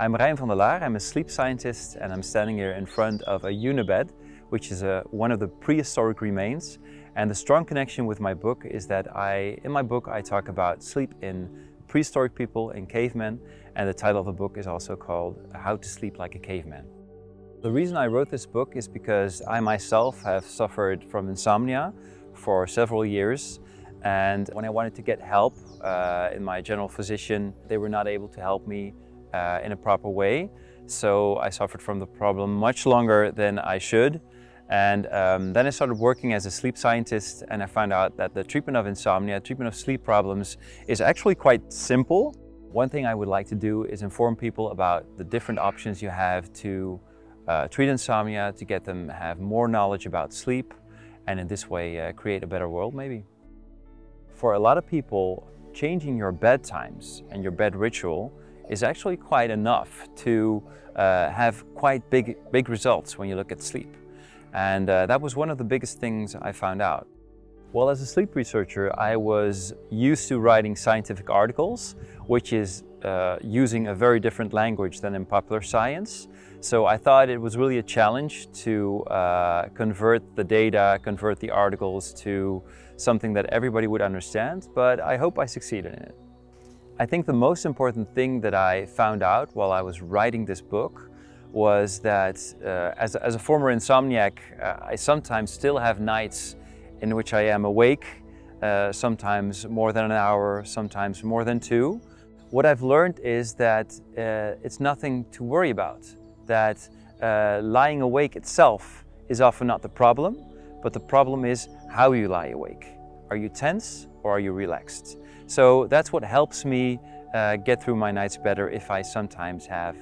I'm Merijn van de Laar, I'm a sleep scientist and I'm standing here in front of a hunebed, which is a, one of the prehistoric remains. And the strong connection with my book is that I, in my book I talk about sleep in prehistoric people, in cavemen, and the title of the book is also called How to Sleep Like a Caveman. The reason I wrote this book is because I myself have suffered from insomnia for several years and when I wanted to get help uh, in my general physician, they were not able to help me uh, in a proper way. So I suffered from the problem much longer than I should. And um, then I started working as a sleep scientist and I found out that the treatment of insomnia, treatment of sleep problems is actually quite simple. One thing I would like to do is inform people about the different options you have to uh, treat insomnia, to get them have more knowledge about sleep and in this way uh, create a better world maybe. For a lot of people, changing your bedtimes and your bed ritual is actually quite enough to uh, have quite big, big results when you look at sleep. And uh, that was one of the biggest things I found out. Well, as a sleep researcher, I was used to writing scientific articles, which is uh, using a very different language than in popular science. So I thought it was really a challenge to uh, convert the data, convert the articles to something that everybody would understand, but I hope I succeeded in it. I think the most important thing that I found out while I was writing this book was that uh, as, as, a former insomniac, uh, I sometimes still have nights in which I am awake, uh, sometimes more than an hour, sometimes more than two. What I've learned is that uh, it's nothing to worry about, that uh, lying awake itself is often not the problem, but the problem is how you lie awake. Are you tense or are you relaxed? So that's what helps me uh, get through my nights better if I sometimes have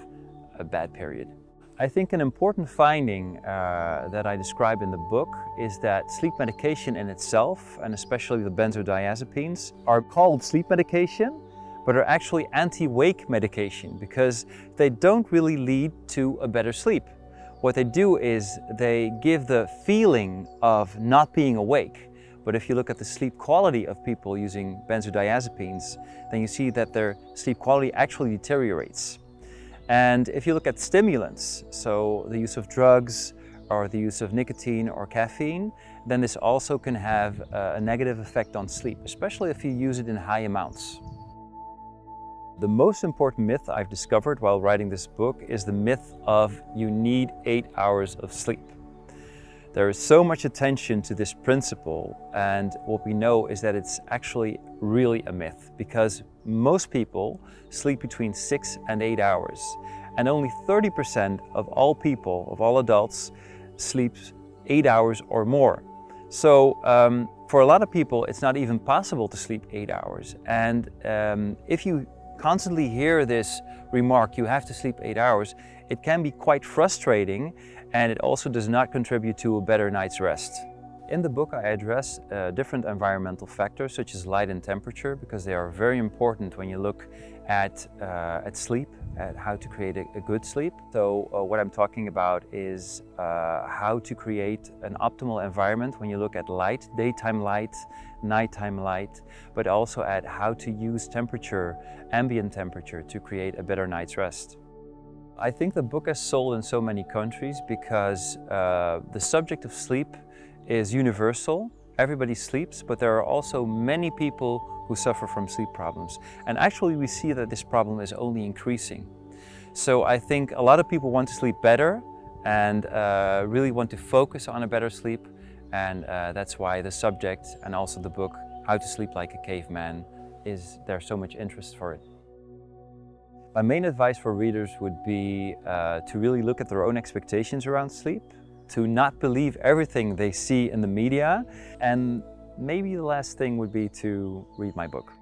a bad period. I think an important finding uh, that I describe in the book is that sleep medication in itself, and especially the benzodiazepines, are called sleep medication, but are actually anti-wake medication because they don't really lead to a better sleep. What they do is they give the feeling of not being awake. But if you look at the sleep quality of people using benzodiazepines, then you see that their sleep quality actually deteriorates. And if you look at stimulants, so the use of drugs or the use of nicotine or caffeine, then this also can have a negative effect on sleep, especially if you use it in high amounts. The most important myth I've discovered while writing this book is the myth of you need eight hours of sleep. There is so much attention to this principle and what we know is that it's actually really a myth because most people sleep between six and eight hours and only 30% of all people, of all adults, sleep eight hours or more. So um, for a lot of people, it's not even possible to sleep eight hours. And um, if you constantly hear this remark, you have to sleep eight hours, it can be quite frustrating and it also does not contribute to a better night's rest. In the book I address uh, different environmental factors such as light and temperature because they are very important when you look at, uh, at sleep, at how to create a, a good sleep. So uh, what I'm talking about is uh, how to create an optimal environment when you look at light, daytime light, nighttime light, but also at how to use temperature, ambient temperature to create a better night's rest. I think the book has sold in so many countries because uh, the subject of sleep is universal. Everybody sleeps, but there are also many people who suffer from sleep problems. And actually we see that this problem is only increasing. So I think a lot of people want to sleep better and uh, really want to focus on a better sleep. And uh, that's why the subject and also the book, How to Sleep Like a Caveman, is there's so much interest for it. My main advice for readers would be uh, to really look at their own expectations around sleep to not believe everything they see in the media. And maybe the last thing would be to read my book.